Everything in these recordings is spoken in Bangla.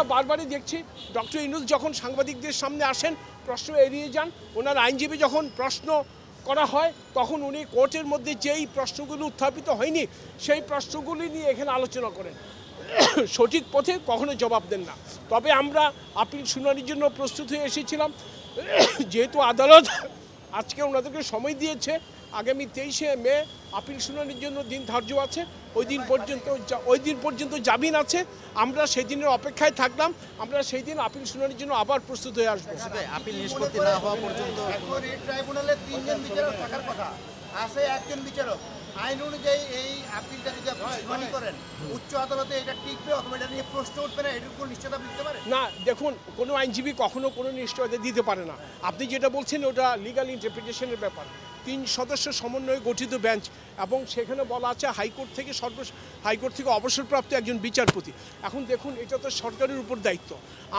আমরা বারবারই দেখছি। ডক্টর ইনুস যখন সাংবাদিকদের সামনে আসেন, প্রশ্ন এড়িয়ে যান, ওনার আইনজীবী যখন প্রশ্ন করা হয়, তখন উনি কোর্টের মধ্যে যেই প্রশ্নগুলো উত্থাপিত হয়নি, সেই প্রশ্নগুলি নিয়ে এখানে আলোচনা করেন। সঠিক পথে কখনো জবাব দেন না। তবে আমরা আপিল শুনানির জন্য প্রস্তুত হয়ে এসেছিলাম। যেহেতু আদালত আজকে ওনাদেরকে সময় দিয়েছে আগামী তেইশে মে আপিল শুনানির জন্য দিন ধার্য আছে ওই দিন পর্যন্ত ওই দিন পর্যন্ত জামিন আছে। আমরা সেই দিনের অপেক্ষায় থাকলাম আমরা সেই দিন আপিল শুনানির জন্য আবার প্রস্তুত হয়ে আসব। তবে আপিল নিষ্পত্তি না হওয়া পর্যন্ত ট্রাইব্যুনালে তিনজন বিচারক থাকার কথা আছে একজন বিচারক। আইন অনুযায়ী এই আপিলটা যদি আপনি শুনানি করেন উচ্চ আদালতে এটা টিকবে অথবা এটা নিয়ে প্রশ্ন উঠবে না এটার উপর নিশ্চয়তা দিতে পারেন? না দেখুন কোনো আইনজীবী কখনো কোনো নিশ্চয়তা দিতে পারে না। আপনি যেটা বলছেন ওটা লিগাল ইন্টারপ্রিটেশনের ব্যাপার। তিন সদস্য সমন্বয়ে গঠিত বেঞ্চ এবং সেখানে বলা আছে হাইকোর্ট থেকে সর্ব হাইকোর্ট থেকে অবসরপ্রাপ্ত একজন বিচারপতি। এখন দেখুন এটা তো সরকারের উপর দায়িত্ব।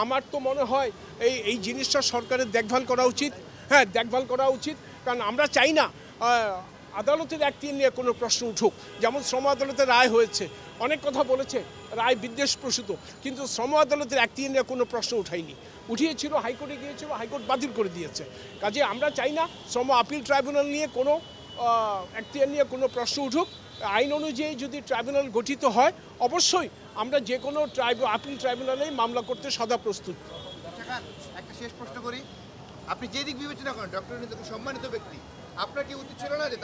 আমার তো মনে হয় এই এই জিনিসটা সরকারের দেখভাল করা উচিত। হ্যাঁ দেখভাল করা উচিত। কারণ আমরা চাই না আদালতের একদিন নিয়ে কোনো প্রশ্ন উঠুক। যেমন শ্রম আদালতের রায় হয়েছে, অনেক কথা বলেছে, রায় বিদ্বেষ প্রসূত, কিন্তু শ্রম আদালতের একদিন নিয়ে কোনো প্রশ্ন উঠায়নি। উঠিয়েছিল, হাইকোর্টে গিয়েছিল, হাইকোর্ট বাতিল করে দিয়েছে। কাজে আমরা চাই না শ্রম আপিল ট্রাইব্যুনাল নিয়ে কোনো একটিয়ার নিয়ে কোনো প্রশ্ন উঠুক। আইন অনুযায়ী যদি ট্রাইব্যুনাল গঠিত হয়, অবশ্যই আমরা যে কোনো ট্রাইব, আপিল ট্রাইব্যুনালেই মামলা করতে সদা প্রস্তুত। একটা শেষ প্রশ্ন করি। আপনি যে দিক বিবেচনা করেন, ডক্টর সম্মানিত ব্যক্তি। আপনার কি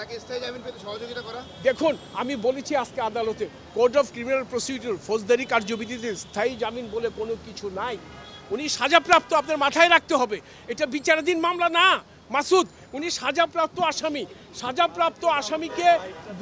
তাকে স্থায়ী জামিন সহযোগিতা করা? দেখুন, আমি বলেছি আজকে আদালতে, কোর্ট অফ ক্রিমিনাল প্রসিডিউর, ফৌজদারি কার্যবিধিতে স্থায়ী জামিন বলে কোনো কিছু নাই। উনি সাজাপ্রাপ্ত আপনার মাথায় রাখতে হবে। এটা বিচারাধীন মামলা না। মাসুদ, উনি সাজাপ্রাপ্ত আসামি। সাজাপ্রাপ্ত আসামিকে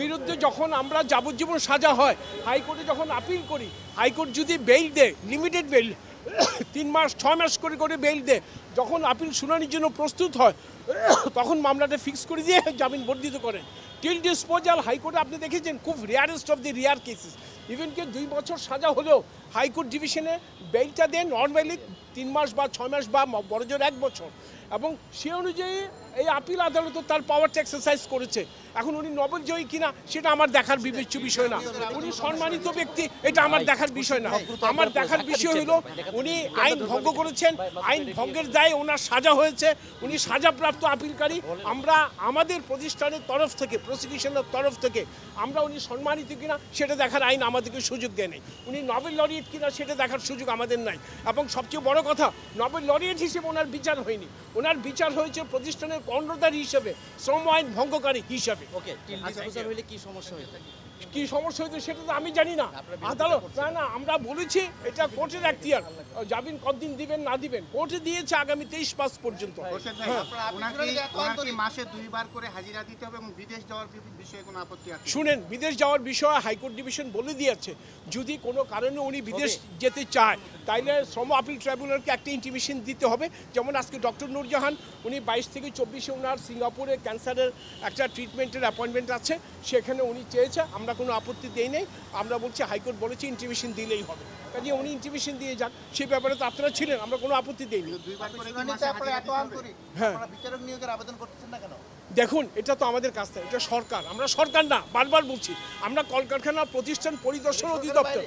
বিরুদ্ধে যখন আমরা যাবজ্জীবন সাজা হয়, হাইকোর্টে যখন আপিল করি, হাইকোর্ট যদি বেইল দেয় লিমিটেড বেইল তিন মাস, ছয় মাস করে করে বেল দেয়। যখন আপিল শুনানির জন্য প্রস্তুত হয়, তখন মামলাটা ফিক্স করে দিয়ে জামিন বর্ধিত করেন টিল ডিসপোজাল হাইকোর্টে আপনি দেখেছেন খুব rarest of the rare cases even কি দুই বছর সাজা হলেও হাইকোর্ট ডিভিশনে বেলটা দেন নর্মালি তিন মাস বা ছয় মাস বা বড়জোর এক বছর। এবং সে অনুযায়ী এই আপিল আদালত তার পাওয়ারটা এক্সারসাইজ করেছে। এখন উনি নবেল জয়ী কিনা, সেটা আমার দেখার বিবেচ্য বিষয় না। উনি সম্মানিত ব্যক্তি, এটা আমার দেখার বিষয় না। আমার দেখার বিষয় হলো, উনি আইন ভঙ্গ করেছেন, আইন ভঙ্গের দায়ে ওনার সাজা হয়েছে, উনি সাজাপ্রাপ্ত আপিলকারী। আমরা আমাদের প্রতিষ্ঠানের তরফ থেকে প্রসিকিউশনের তরফ থেকে, আমরা উনি সম্মানিত কিনা, সেটা দেখার আইন আমাদেরকে সুযোগ দেয় নেই। উনি নোবেল লরিয়েট কিনা, সেটা দেখার সুযোগ আমাদের নাই। এবং সবচেয়ে বড় কথা, নোবেল লরিয়েট হিসেবে ওনার বিচার হয়নি। ওনার বিচার হয়েছে প্রতিষ্ঠানের কর্ণধারী হিসেবে শ্রম আইন ভঙ্গকারী হিসাবে। ওকে হইলে কি সমস্যা হয়ে থাকে? কি সমস্যা হয়েছে সেটা তো আমি জানি না। আদালত না না আমরা বলেছি এটা কোর্টের এখতিয়ার। জামিন কতদিন দিবেন না দিবেন? কোর্টে দিয়েছে আগামী তেইশ পাঁচ পর্যন্ত। হ্যাঁ। ওনাকে ওনাকে মাসে দুইবার করে হাজিরা দিতে হবে এবং বিদেশ যাওয়ার বিষয়ে কোনো আপত্তি আছে? শুনেন বিদেশ যাওয়ার বিষয়ে হাইকোর্ট ডিভিশন বলে দিয়েছে যদি কোনো কারণে উনি বিদেশ যেতে চায় তাইলে শ্রম আপিল ট্রাইব্যুনালকে একটা ইন্টিমেশন দিতে হবে। যেমন আজকে ডক্টর নূরজাহান উনি বাইশ থেকে চব্বিশে ওনার সিঙ্গাপুরে ক্যান্সারের একটা ট্রিটমেন্টের অ্যাপয়েন্টমেন্ট আছে সেখানে উনি চেয়েছে আমরা কোনো আপত্তি দিই নাই। আমরা বলছি হাইকোর্ট বলেছে ইন্টিমেশন দিলেই হবে। কাজে উনি ইন্টিমেশন দিয়ে যান সেই ব্যাপারে তো আপনারা ছিলেন আমরা কোনো আপত্তি দিইনি। হ্যাঁ। বিচারক নিয়োগের আবেদন করতেছেন না কেন? দেখুন এটা তো আমাদের কাছ থেকে এটা সরকার। আমরা সরকার না বারবার বলছি আমরা কলকারখানা প্রতিষ্ঠান পরিদর্শন অধিদপ্তর।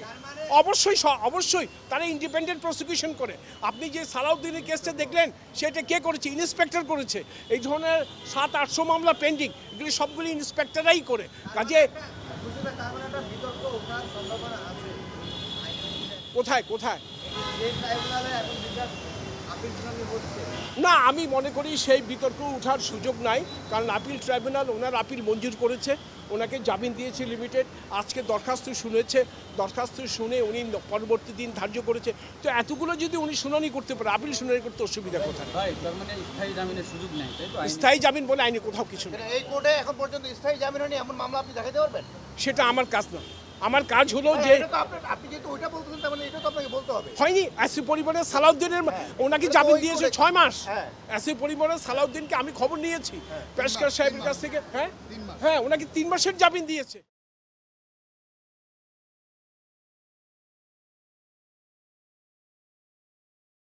অবশ্যই অবশ্যই তারা ইন্ডিপেন্ডেন্ট প্রসিকিউশন করে। আপনি যে সালাউদ্দিনের কেসটা দেখলেন সেটা কে করেছে? ইন্সপেক্টর করেছে। এই ধরনের সাত আটশো মামলা পেন্ডিং এগুলি সবগুলি ইন্সপেক্টররাই করে। কাজে কোথায় কোথায়? না আমি মনে করি সেই বিতর্ক ওঠার সুযোগ নাই কারণ আপিল ট্রাইব্যুনাল ওনার আপিল মঞ্জুর করেছে ওনাকে জামিন দিয়েছে লিমিটেড আজকে দরখাস্ত শুনেছে দরখাস্ত শুনে উনি পরবর্তী দিন ধার্য করেছে। তো এতগুলো যদি উনি শুনানি করতে পারে আপিল শুনানি করতে অসুবিধা কোথায়? ভাই তার মানে স্থায়ী জামিনের সুযোগ নেই তাই স্থায়ী জামিন বলে আইনে কোথাও কিছু নেই। এই কোর্টে এখন পর্যন্ত স্থায়ী জামিন হয়নি এমন মামলা আপনি দেখাতে পারবেন? সেটা আমার কাজ না আমার কাজ হলো যে মানে এটা আপনাকে বলতে হবে। হয়নি এসি পরিবারের সালাউদ্দিনের ওনাকে জামিন দিয়েছে ছয় মাস। হ্যাঁ। এসি পরিবারের সালাউদ্দিনকে আমি খবর নিয়েছি পেশকার সাহেবের কাছ থেকে হ্যাঁ? হ্যাঁ ওনাকে তিন মাসের জামিন দিয়েছে।